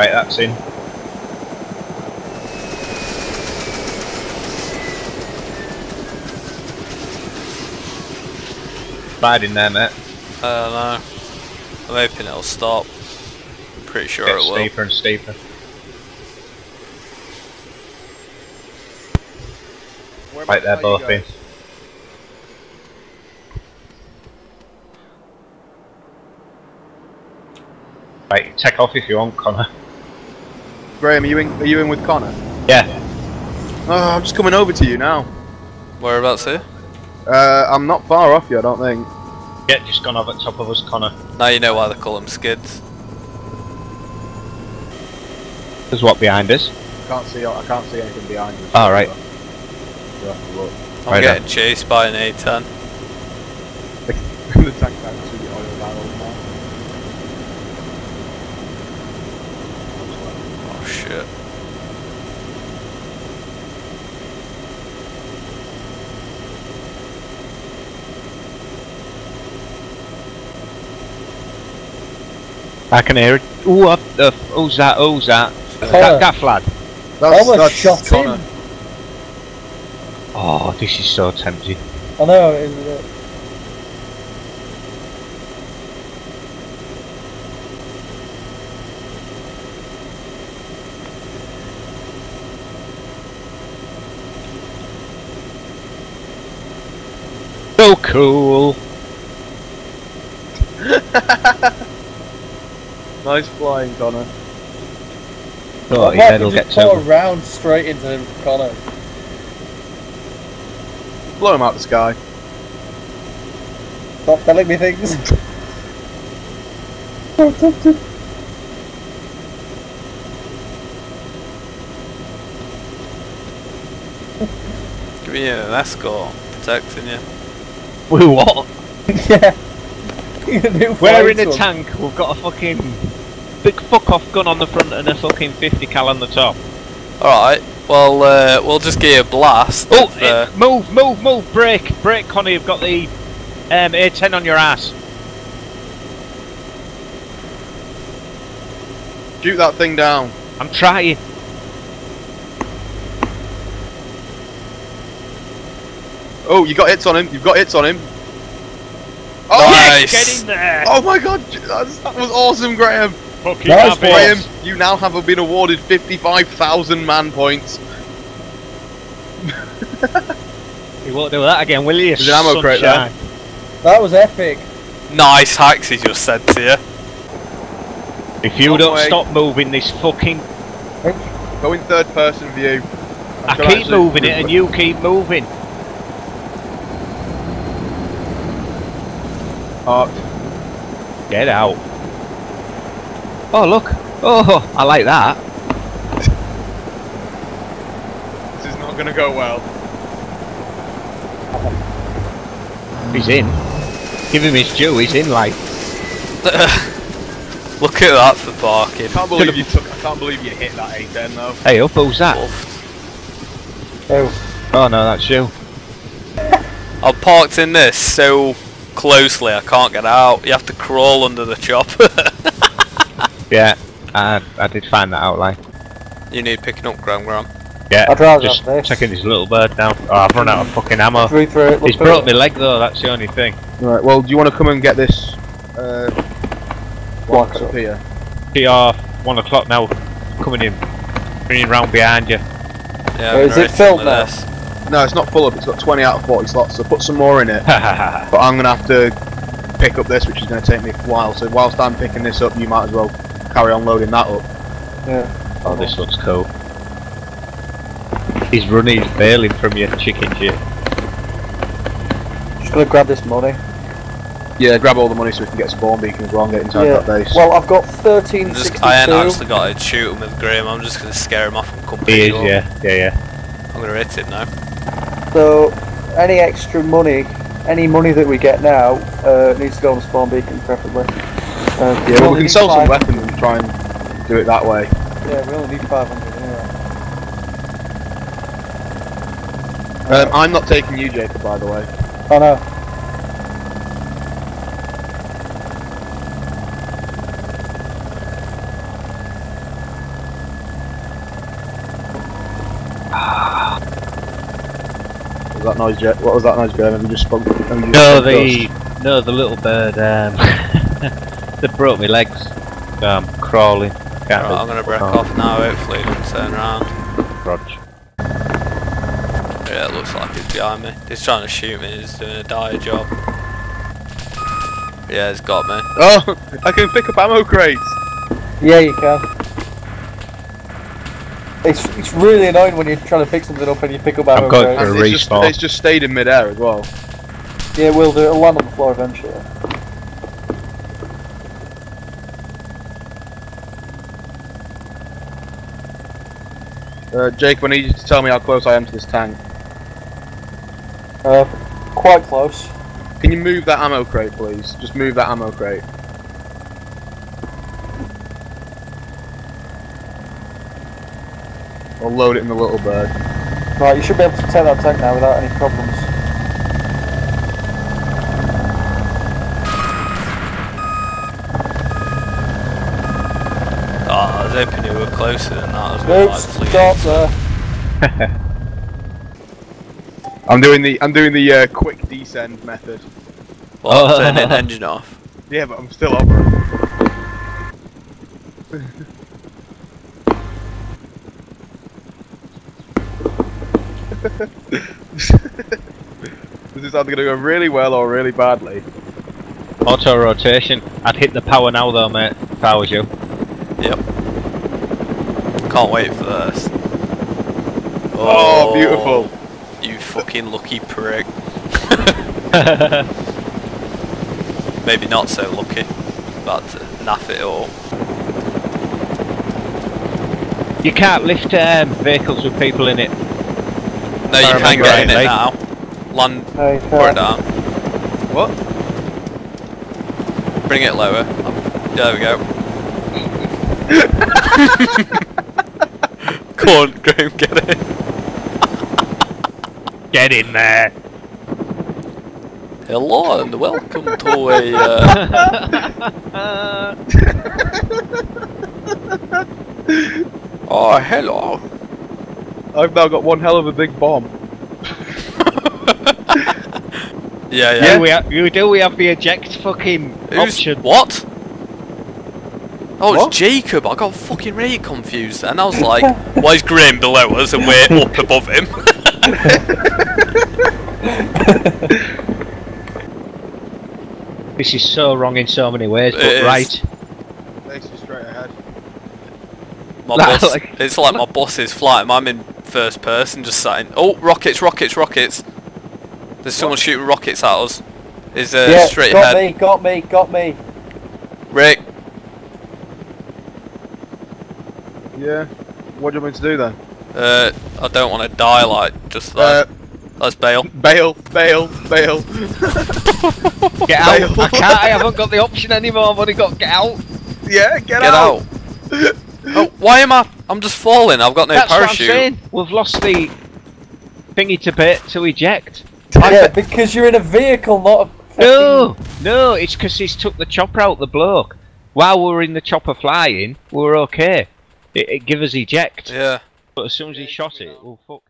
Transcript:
Right, that's in. Bad in there, mate. Uh, I don't know. I'm hoping it'll stop. I'm pretty sure Gets it will. steeper and steeper. Right, they're both in. Right, take off if you want, Connor. Graham, are you in? Are you in with Connor? Yeah. Oh, I'm just coming over to you now. Whereabouts here? Uh, I'm not far off you, I don't think. Yeah, just gone over top of us, Connor. Now you know why they call them skids. There's what behind us. I Can't see. I can't see anything behind you. Oh, right. You'll have to look. I'm Right getting chased by an A10. the tank tank to the oil barrels now. Oh shit. I can hear it. Ooh, what the f- who's that? Who's that? Connor. That gaff lad. That's, Almost that's shot Connor. him. Oh, this is so tempting. I know. It, it, So cool. Nice flying, Connor. Oh, What yeah, if it'll we get just put a to. round straight into him, Connor. Blow him out the sky. Stop telling me things. Give me an escort protecting you. We what? yeah. You We're in a flights tank. We've got a fucking big fuck off gun on the front and a fucking 50 cal on the top. Alright, well, uh, we'll just give you a blast. Oh, if, uh, eh, move, move, move, brake, brake, Connie. You've got the um, A10 on your ass. Shoot that thing down. I'm trying. Oh, you got hits on him. You've got hits on him. Oh, Nice. Get in there. oh my god, that was awesome, Graham. Fucking Nice have. Graham, you now have been awarded 55,000 man points. You won't do that again, will you? There's an ammo crate there. That was epic. nice hacks he just said to you. If you No don't way. stop moving this fucking, Go in third person view. I shall keep moving it and you keep moving. Parked. Get out. Oh look. Oh, I like that. This is not gonna go well. He's in. Give him his due. He's in like. Look at that for parking. Can't believe you took. I can't believe you hit that A10 though. Hey up, who's that? Oh, Oh no, that's you. I'm parked in this so closely I can't get out. You have to crawl under the chopper. Yeah, I, I did find that out. Like, you need picking up Graham Graham. yeah, I'd rather just have this. checking his little bird now. Oh, I've run out of fucking ammo. three through it. He's broke my leg though. That's the only thing. Right. Well, do you want to come and get this? Uh, Box box up up. here. PR one o'clock now. Coming in, bringing round behind you. Yeah, Oh, is it filled him now? this. No, it's not full up. It's got 20 out of 40 slots. So put some more in it. But I'm gonna have to pick up this, which is gonna take me a while. So whilst I'm picking this up, you might as well carry on loading that up. Yeah. oh, this looks cool. He's running, he's bailing from your chicken shit. Just gonna grab this money. Yeah, grab all the money so we can get spawn beacons as well and get inside Yeah. that base. Well, I've got I'm thirteen just, sixty I ain't two. actually got to shoot him with Graham. I'm just gonna scare him off and come He is, up. yeah, yeah, yeah. I'm gonna hit him now. So, any extra money, any money that we get now, uh, needs to go on the spawn beacon, preferably. Uh, yeah, well, we can sell some weapons and try and do it that way. Yeah, we only need 500 anyway. Um, right. I'm not taking you, Jacob, by the way. Oh no. was that noise, Jet? What was that noise, Jet? Have you just spunk? No, the dust? no, the little bird. Um, that broke my legs. Um, crawling. Can't Right, I'm gonna break off now, hopefully it doesn't turn around. Rog. Yeah, it looks like he's behind me. He's trying to shoot me, he's doing a dire job. Yeah, he's got me. Oh, I can pick up ammo crates. Yeah, you can. It's, it's really annoying when you're trying to pick something up and you pick up ammo going crates. for And a it's just, respawn. it's just stayed in midair as well. Yeah, we'll do. it. It'll land on the floor eventually. Uh, Jake, I need you to tell me how close I am to this tank. Uh, quite close. Can you move that ammo crate, please? Just move that ammo crate. I'll load it in the little bird. Right, you should be able to take that tank now without any problems. Was hoping you were closer than that. I was gonna, Nope, like, flee. stop there. I'm doing the I'm doing the uh, quick descend method. What, turning engine off? Yeah, but I'm still up. this is either going to go really well or really badly. Auto rotation. I'd hit the power now though, mate. If I was you. Yep. Can't wait for this. Oh, beautiful. You fucking lucky prick. Maybe not so lucky. About to naff it all. You can't lift um, vehicles with people in it. No, you can remember get in it rightly. now. Land, Hey, pour it down. What? Bring it lower. There we go. Come on, Graham, get it. Get in there. Hello and welcome to a. Uh... oh, hello. I've now got one hell of a big bomb. Yeah, Yeah, yeah. we have, you do. We have the eject fucking Who's- option. What? Oh, What? it's Jacob. I got fucking really confused, and I was like, "Why is Graham below us and we're up above him?" This is so wrong in so many ways, but It is. right. Basically straight ahead. My Like- boss, like- it's like my boss is flying. I'm in first person, just saying. Oh, rockets, rockets, rockets! There's someone shooting rockets at us. Is uh, yeah, straight got ahead. me, got me, got me. Rick, Yeah. What do you want me to do then? uh, I don't want to die like just Uh, that. Let's bail. bail, bail, bail. Get out! Bail. I can't. I haven't got the option anymore. I've only got get out. yeah, get, Get out. oh, why am I? I'm just falling. I've got no That's parachute. what I'm saying. We've lost the thingy to bait to eject. Yeah, because you're in a vehicle, not a fucking... No, no, it's because he's took the chopper out. The bloke. While we were in the chopper flying, we were okay. It, it give us eject, Yeah. but as soon as he shot it, well, fuck.